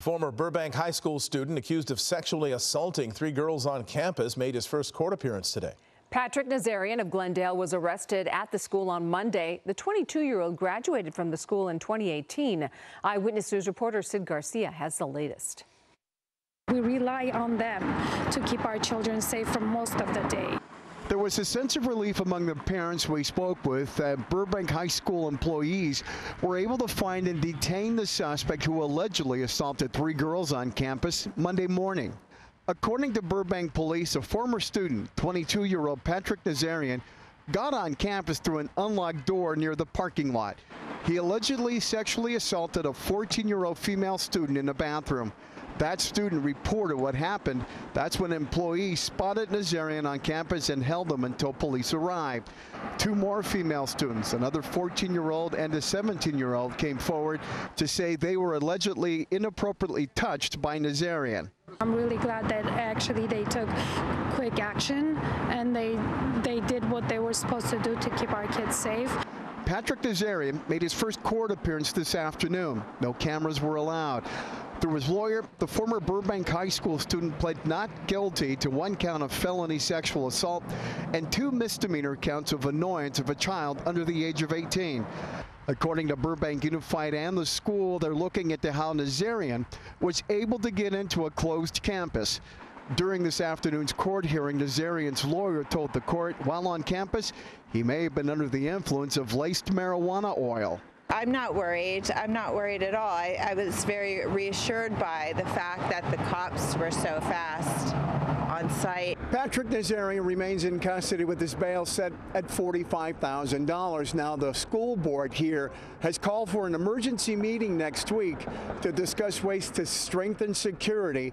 Former Burbank High School student accused of sexually assaulting three girls on campus made his first court appearance today. Patrick Nazarian of Glendale was arrested at the school on Monday. The 22-year-old graduated from the school in 2018. Eyewitness News reporter Sid Garcia has the latest. We rely on them to keep our children safe for most of the day. There was a sense of relief among the parents we spoke with that Burbank High School employees were able to find and detain the suspect who allegedly assaulted three girls on campus Monday morning. According to Burbank police, a former student, 22-year-old Patrick Nazarian, got on campus through an unlocked door near the parking lot. He allegedly sexually assaulted a 14-year-old female student in a bathroom. That student reported what happened. That's when employees spotted Nazarian on campus and held him until police arrived. Two more female students, another 14-year-old and a 17-year-old, came forward to say they were allegedly inappropriately touched by Nazarian. I'm really glad that actually they took quick action and they they did what they were supposed to do to keep our kids safe. Patrick Nazarian made his first court appearance this afternoon. No cameras were allowed. Through his lawyer, the former Burbank High School student pled not guilty to one count of felony sexual assault and two misdemeanor counts of annoyance of a child under the age of 18. According to Burbank Unified and the school, they're looking into how Nazarian was able to get into a closed campus. During this afternoon's court hearing, Nazarian's lawyer told the court while on campus, he may have been under the influence of laced marijuana oil. I'm not worried. I'm not worried at all. I, I, was very reassured by the fact that the cops were so fast on site. Patrick Nazarian remains in custody with his bail set at $45,000. Now, the school board here has called for an emergency meeting next week to discuss ways to strengthen security